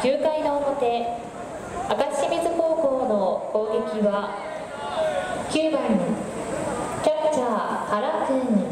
9回の表明石清水高校の攻撃は9番キャッチャー原君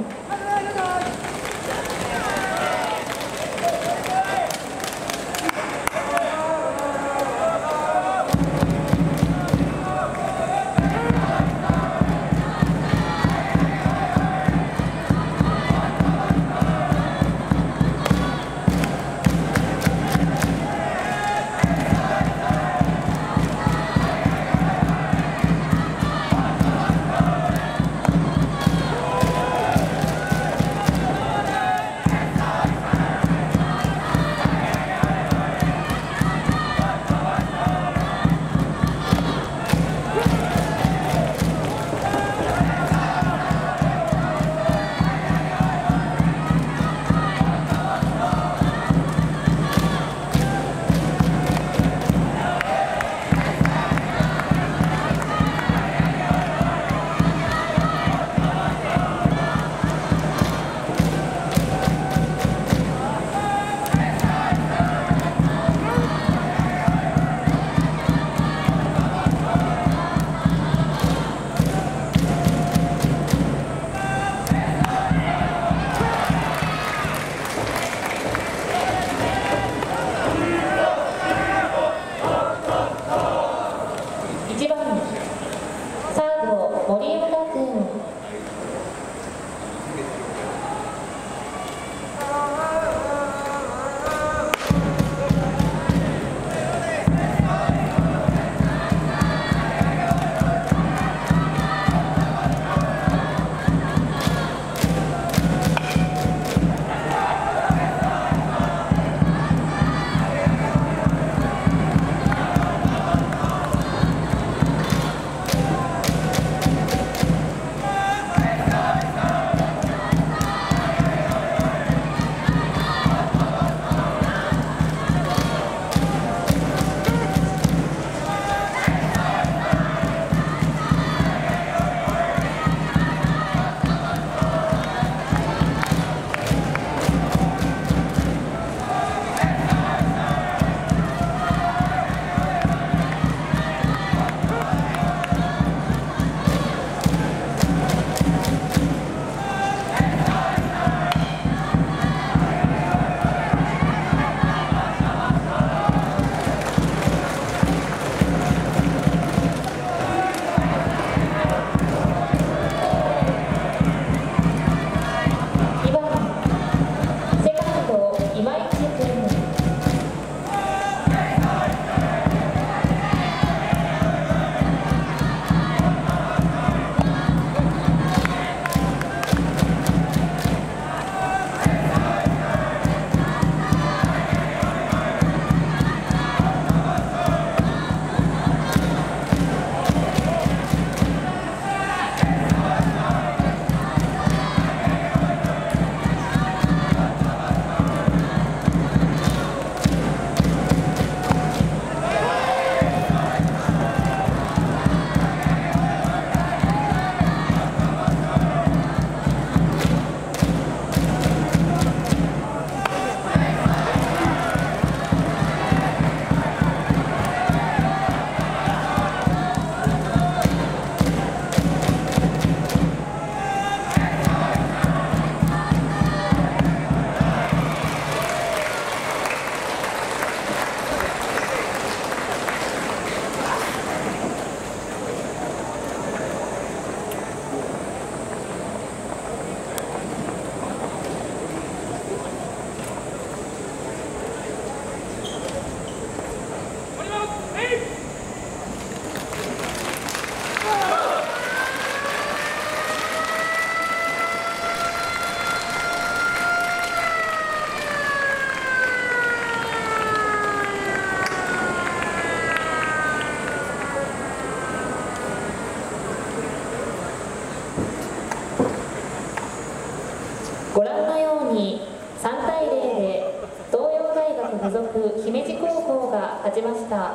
ご覧のように3対0で東洋大学附属姫路高校が勝ちました。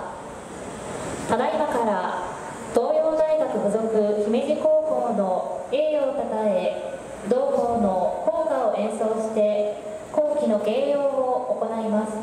ただいまから東洋大学附属姫路高校の栄誉をたたえ同校の校歌を演奏して校旗の掲揚を行います。